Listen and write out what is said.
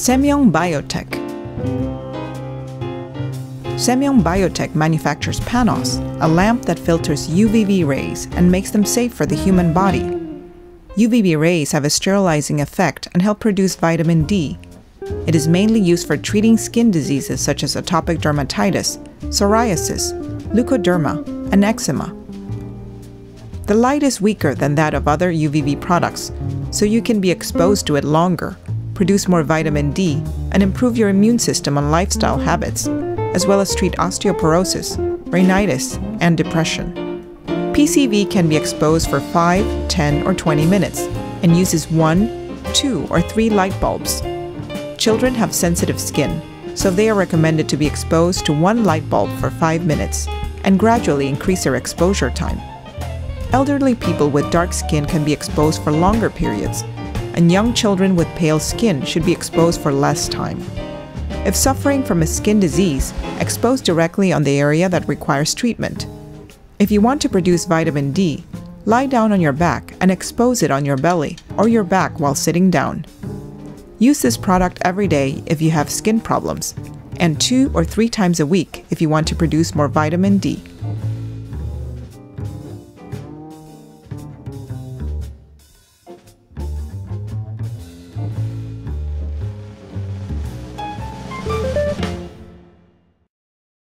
Semyeong Biotech. Semyeong Biotech manufactures Panos, a lamp that filters UVB rays and makes them safe for the human body. UVB rays have a sterilizing effect and help produce vitamin D. It is mainly used for treating skin diseases such as atopic dermatitis, psoriasis, leukoderma, and eczema. The light is weaker than that of other UVB products, so you can be exposed to it longer, produce more vitamin D, and improve your immune system on lifestyle habits, as well as treat osteoporosis, rhinitis, and depression. PCV can be exposed for 5, 10, or 20 minutes and uses 1, 2, or 3 light bulbs. Children have sensitive skin, so they are recommended to be exposed to one light bulb for 5 minutes and gradually increase their exposure time. Elderly people with dark skin can be exposed for longer periods, and young children with pale skin should be exposed for less time. If suffering from a skin disease, expose directly on the area that requires treatment. If you want to produce vitamin D, lie down on your back and expose it on your belly or your back while sitting down. Use this product every day if you have skin problems, and two or three times a week if you want to produce more vitamin D.